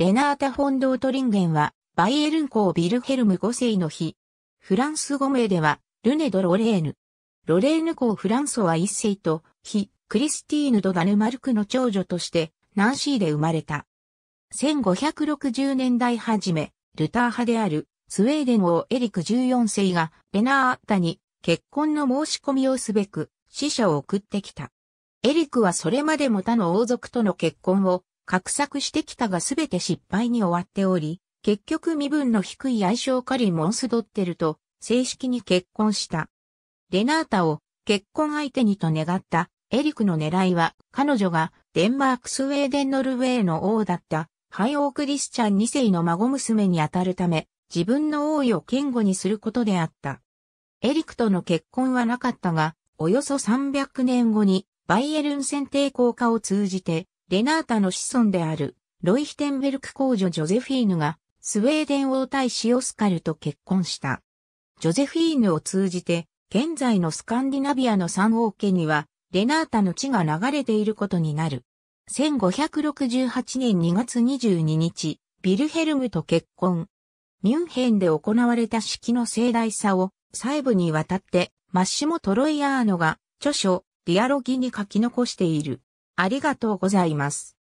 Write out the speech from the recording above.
レナータ・フォンドートリンゲンは、バイエルン公ビルヘルム5世の日。フランス語名では、ルネ・ド・ロレーヌ。ロレーヌ公フランソワ1世と、非、クリスティーヌ・ド・ダヌマルクの長女として、ナンシーで生まれた。1560年代初め、ルター派である、スウェーデン王エリク14世が、レナータに、結婚の申し込みをすべく、死者を送ってきた。エリクはそれまでも他の王族との結婚を画策してきたがすべて失敗に終わっており、結局身分の低い愛称カリ・モンスドッテルと正式に結婚した。レナータを結婚相手にと願ったエリクの狙いは彼女がデンマークスウェーデンノルウェーの王だったハイオークリスチャン2世の孫娘にあたるため自分の王位を堅固にすることであった。エリクとの結婚はなかったが、およそ300年後にバイエルン選定効果を通じて、レナータの子孫である、ロイヒテンベルク公女ジョゼフィーヌが、スウェーデン王太子オスカルと結婚した。ジョゼフィーヌを通じて、現在のスカンディナビアの三王家には、レナータの血が流れていることになる。1568年2月22日、ビルヘルムと結婚。ミュンヘンで行われた式の盛大さを細部にわたってマッシモ・トロイアーノが著書ディアロギに書き残している。ありがとうございます。